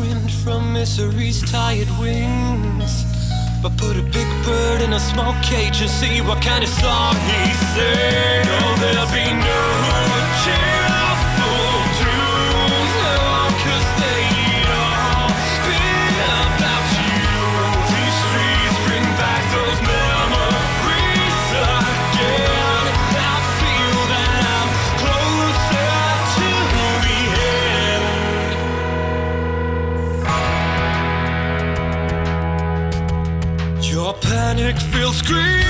wind from misery's tired wings. But put a big bird in a small cage and see what kind of song he sings. No, oh, there'll be no panic-filled screams. fill